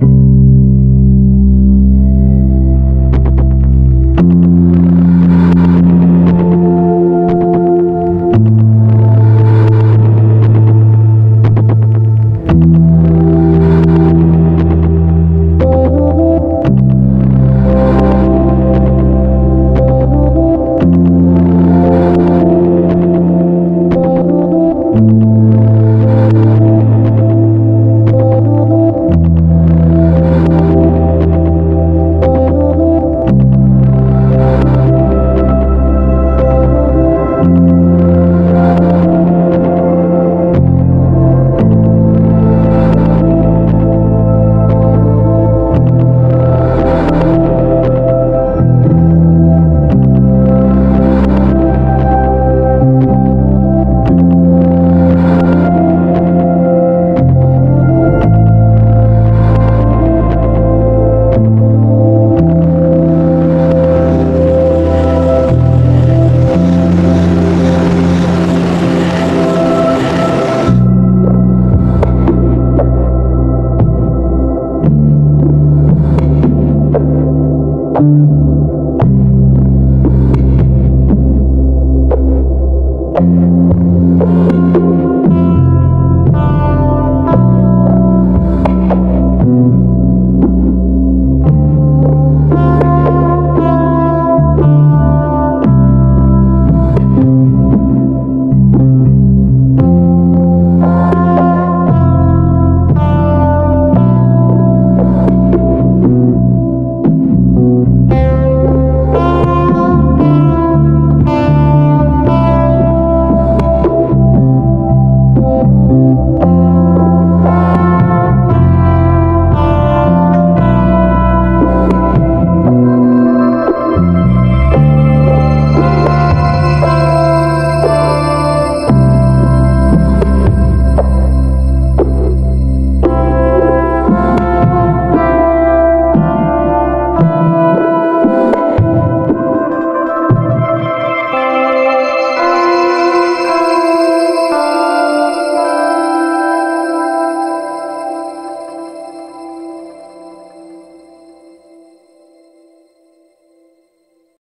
you